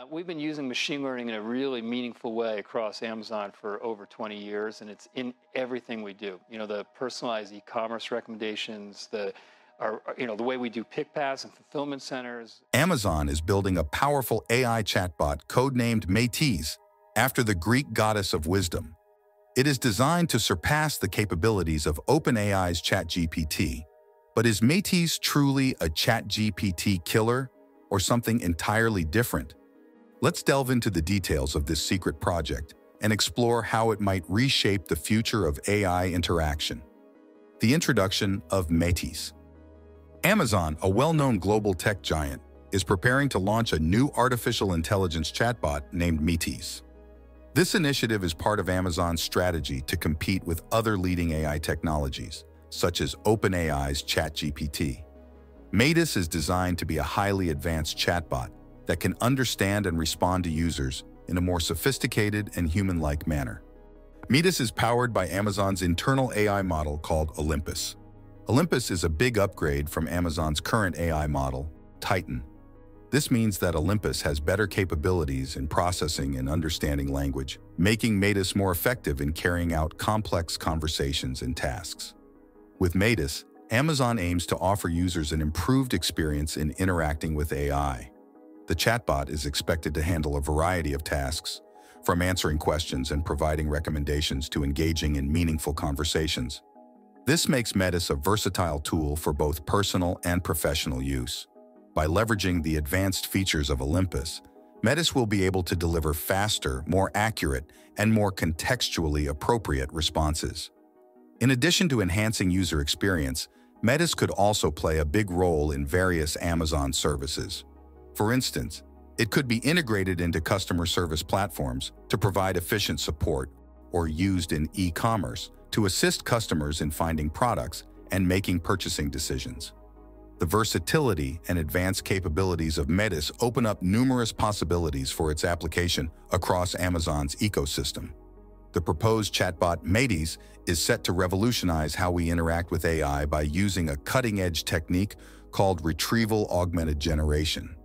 Uh, we've been using machine learning in a really meaningful way across Amazon for over 20 years, and it's in everything we do. You know, the personalized e-commerce recommendations, the our, you know, the way we do pick paths and fulfillment centers. Amazon is building a powerful AI chatbot codenamed Métis after the Greek goddess of wisdom. It is designed to surpass the capabilities of OpenAI's ChatGPT. But is Métis truly a ChatGPT killer or something entirely different? Let's delve into the details of this secret project and explore how it might reshape the future of AI interaction. The introduction of Métis. Amazon, a well-known global tech giant, is preparing to launch a new artificial intelligence chatbot named Métis. This initiative is part of Amazon's strategy to compete with other leading AI technologies, such as OpenAI's ChatGPT. Métis is designed to be a highly advanced chatbot that can understand and respond to users in a more sophisticated and human-like manner. Métis is powered by Amazon's internal AI model called Olympus. Olympus is a big upgrade from Amazon's current AI model, Titan. This means that Olympus has better capabilities in processing and understanding language, making Métis more effective in carrying out complex conversations and tasks. With Métis, Amazon aims to offer users an improved experience in interacting with AI. The chatbot is expected to handle a variety of tasks, from answering questions and providing recommendations to engaging in meaningful conversations. This makes Métis a versatile tool for both personal and professional use. By leveraging the advanced features of Olympus, Métis will be able to deliver faster, more accurate, and more contextually appropriate responses. In addition to enhancing user experience, Métis could also play a big role in various Amazon services. For instance, it could be integrated into customer service platforms to provide efficient support or used in e-commerce to assist customers in finding products and making purchasing decisions. The versatility and advanced capabilities of Métis open up numerous possibilities for its application across Amazon's ecosystem. The proposed chatbot Métis is set to revolutionize how we interact with AI by using a cutting-edge technique called retrieval augmented generation.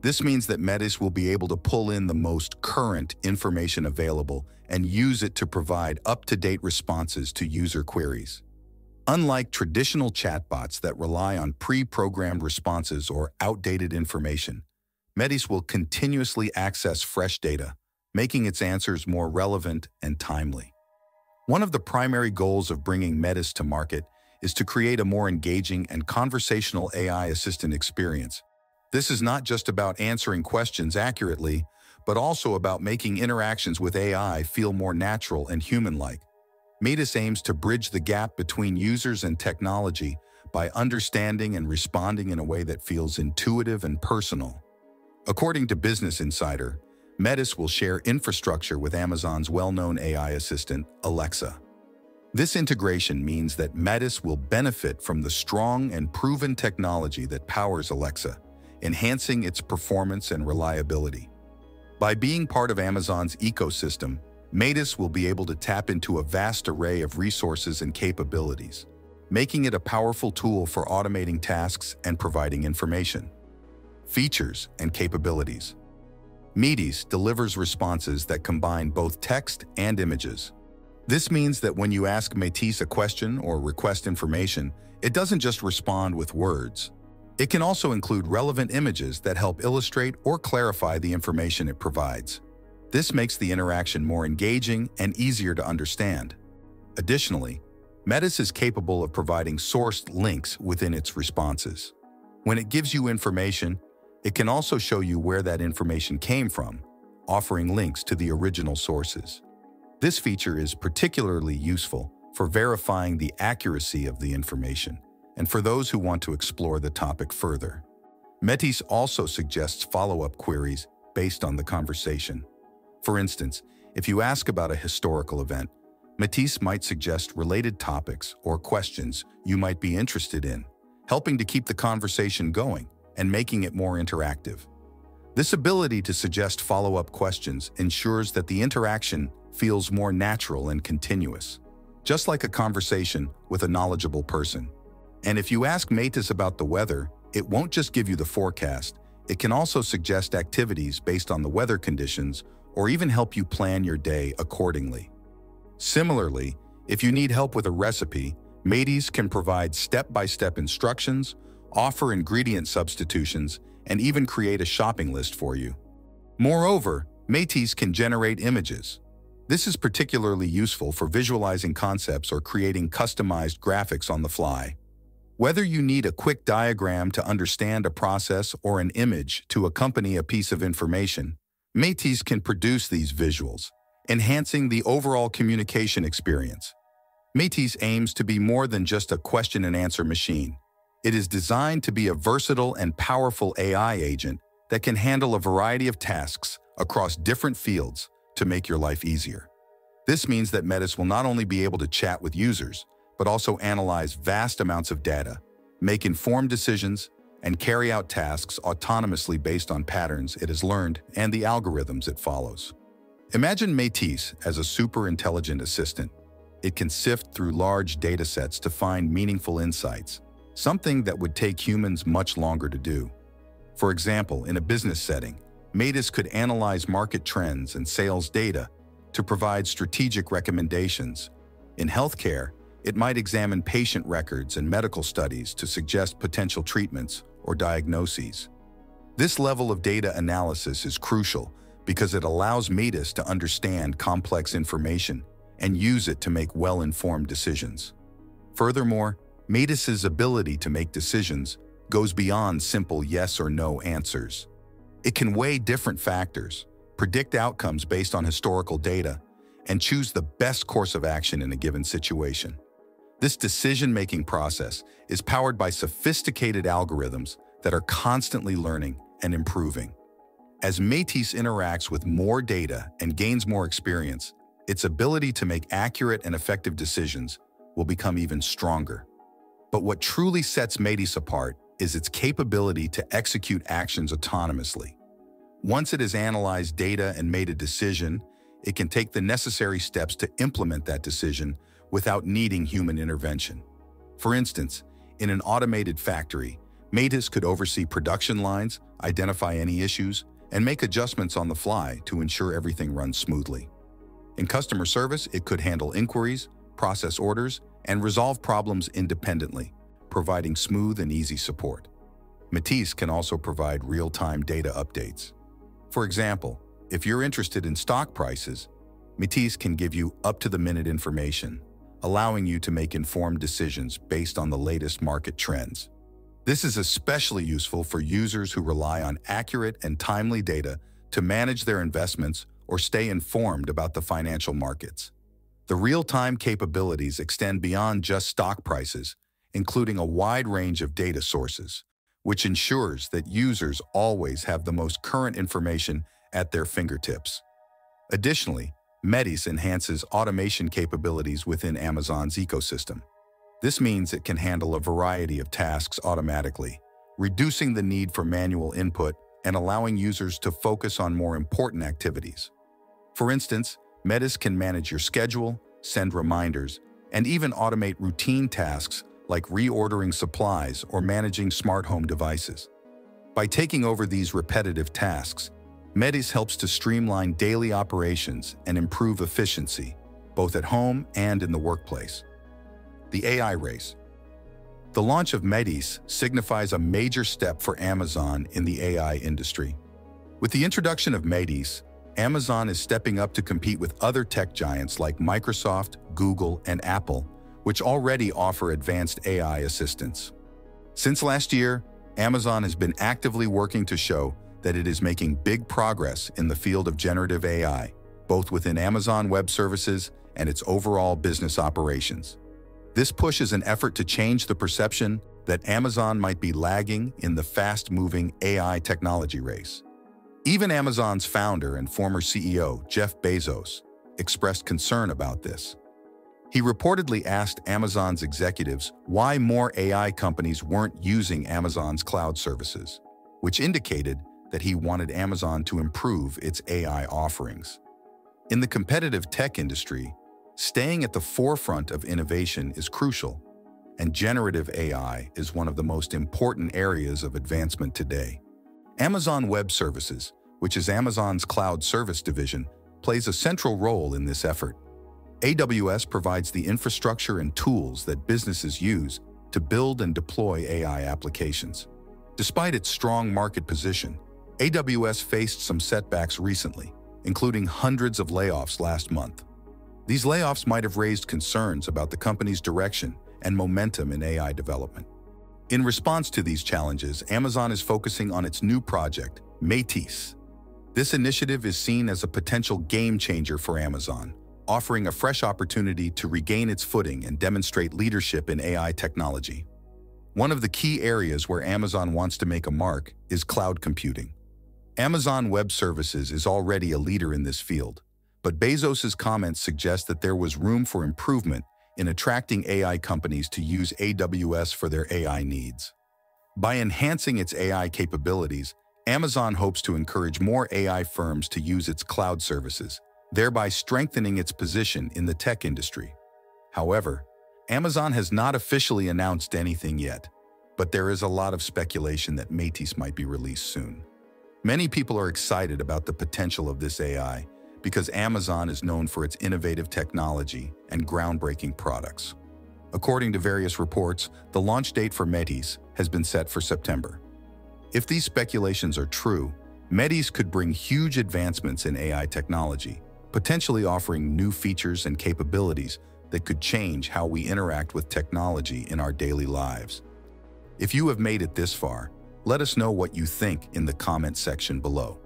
This means that Métis will be able to pull in the most current information available and use it to provide up-to-date responses to user queries. Unlike traditional chatbots that rely on pre-programmed responses or outdated information, Métis will continuously access fresh data, making its answers more relevant and timely. One of the primary goals of bringing Métis to market is to create a more engaging and conversational AI assistant experience this is not just about answering questions accurately, but also about making interactions with AI feel more natural and human-like. Métis aims to bridge the gap between users and technology by understanding and responding in a way that feels intuitive and personal. According to Business Insider, Métis will share infrastructure with Amazon's well-known AI assistant, Alexa. This integration means that Métis will benefit from the strong and proven technology that powers Alexa, enhancing its performance and reliability. By being part of Amazon's ecosystem, Métis will be able to tap into a vast array of resources and capabilities, making it a powerful tool for automating tasks and providing information. Features and capabilities. Métis delivers responses that combine both text and images. This means that when you ask Métis a question or request information, it doesn't just respond with words. It can also include relevant images that help illustrate or clarify the information it provides. This makes the interaction more engaging and easier to understand. Additionally, Métis is capable of providing sourced links within its responses. When it gives you information, it can also show you where that information came from, offering links to the original sources. This feature is particularly useful for verifying the accuracy of the information and for those who want to explore the topic further. Métis also suggests follow-up queries based on the conversation. For instance, if you ask about a historical event, Métis might suggest related topics or questions you might be interested in, helping to keep the conversation going and making it more interactive. This ability to suggest follow-up questions ensures that the interaction feels more natural and continuous, just like a conversation with a knowledgeable person. And if you ask Métis about the weather, it won't just give you the forecast, It can also suggest activities based on the weather conditions or even help you plan your day accordingly. Similarly, if you need help with a recipe, Métis can provide step-by-step -step instructions, offer ingredient substitutions, and even create a shopping list for you. Moreover, Métis can generate images. This is particularly useful for visualizing concepts or creating customized graphics on the fly. Whether you need a quick diagram to understand a process or an image to accompany a piece of information, Métis can produce these visuals, enhancing the overall communication experience. Métis aims to be more than just a question and answer machine. It is designed to be a versatile and powerful AI agent that can handle a variety of tasks across different fields to make your life easier. This means that Métis will not only be able to chat with users, but also analyze vast amounts of data, make informed decisions, and carry out tasks autonomously based on patterns it has learned and the algorithms it follows. Imagine Métis as a super intelligent assistant. It can sift through large data sets to find meaningful insights, something that would take humans much longer to do. For example, in a business setting, Métis could analyze market trends and sales data to provide strategic recommendations. In healthcare, it might examine patient records and medical studies to suggest potential treatments or diagnoses. This level of data analysis is crucial because it allows Métis to understand complex information and use it to make well-informed decisions. Furthermore, Métis's ability to make decisions goes beyond simple yes or no answers. It can weigh different factors, predict outcomes based on historical data, and choose the best course of action in a given situation. This decision-making process is powered by sophisticated algorithms that are constantly learning and improving. As Métis interacts with more data and gains more experience, its ability to make accurate and effective decisions will become even stronger. But what truly sets Métis apart is its capability to execute actions autonomously. Once it has analyzed data and made a decision, it can take the necessary steps to implement that decision without needing human intervention. For instance, in an automated factory, Métis could oversee production lines, identify any issues, and make adjustments on the fly to ensure everything runs smoothly. In customer service, it could handle inquiries, process orders, and resolve problems independently, providing smooth and easy support. Métis can also provide real-time data updates. For example, if you're interested in stock prices, Métis can give you up-to-the-minute information, allowing you to make informed decisions based on the latest market trends. This is especially useful for users who rely on accurate and timely data to manage their investments or stay informed about the financial markets. The real-time capabilities extend beyond just stock prices, including a wide range of data sources, which ensures that users always have the most current information at their fingertips. Additionally, Métis enhances automation capabilities within Amazon's ecosystem. This means it can handle a variety of tasks automatically, reducing the need for manual input and allowing users to focus on more important activities. For instance, Métis can manage your schedule, send reminders, and even automate routine tasks like reordering supplies or managing smart home devices. By taking over these repetitive tasks, Métis helps to streamline daily operations and improve efficiency, both at home and in the workplace. The AI race. The launch of Métis signifies a major step for Amazon in the AI industry. With the introduction of Métis, Amazon is stepping up to compete with other tech giants like Microsoft, Google, and Apple, which already offer advanced AI assistance. Since last year, Amazon has been actively working to show that it is making big progress in the field of generative AI, both within Amazon Web Services and its overall business operations. This push is an effort to change the perception that Amazon might be lagging in the fast-moving AI technology race. Even Amazon's founder and former CEO, Jeff Bezos, expressed concern about this. He reportedly asked Amazon's executives why more AI companies weren't using Amazon's cloud services, which indicated that he wanted Amazon to improve its AI offerings. In the competitive tech industry, staying at the forefront of innovation is crucial, and generative AI is one of the most important areas of advancement today. Amazon Web Services, which is Amazon's cloud service division, plays a central role in this effort. AWS provides the infrastructure and tools that businesses use to build and deploy AI applications. Despite its strong market position, AWS faced some setbacks recently, including hundreds of layoffs last month. These layoffs might have raised concerns about the company's direction and momentum in AI development. In response to these challenges, Amazon is focusing on its new project, Métis. This initiative is seen as a potential game changer for Amazon, offering a fresh opportunity to regain its footing and demonstrate leadership in AI technology. One of the key areas where Amazon wants to make a mark is cloud computing. Amazon Web Services is already a leader in this field, but Bezos's comments suggest that there was room for improvement in attracting AI companies to use AWS for their AI needs. By enhancing its AI capabilities, Amazon hopes to encourage more AI firms to use its cloud services, thereby strengthening its position in the tech industry. However, Amazon has not officially announced anything yet, but there is a lot of speculation that Métis might be released soon. Many people are excited about the potential of this AI, because Amazon is known for its innovative technology and groundbreaking products. According to various reports, the launch date for Métis has been set for September. If these speculations are true, Métis could bring huge advancements in AI technology, potentially offering new features and capabilities that could change how we interact with technology in our daily lives. If you have made it this far, let us know what you think in the comment section below.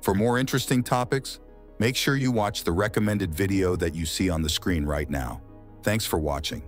For more interesting topics, Make sure you watch the recommended video that you see on the screen right now. Thanks for watching.